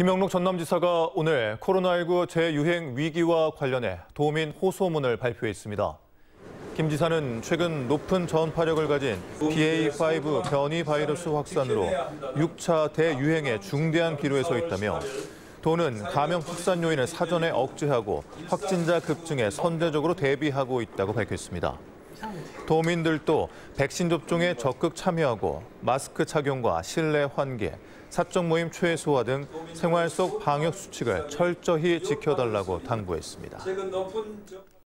김영록 전남지사가 오늘 코로나19 재유행 위기와 관련해 도민 호소문을 발표했습니다. 김 지사는 최근 높은 전파력을 가진 BA5 변이 바이러스 확산으로 6차 대유행에 중대한 기로에 서 있다며 도는 감염 확산 요인을 사전에 억제하고 확진자 급증에 선제적으로 대비하고 있다고 밝혔습니다. 도민들도 백신 접종에 적극 참여하고 마스크 착용과 실내 환기, 사적 모임 최소화 등 생활 속 방역 수칙을 철저히 지켜달라고 당부했습니다.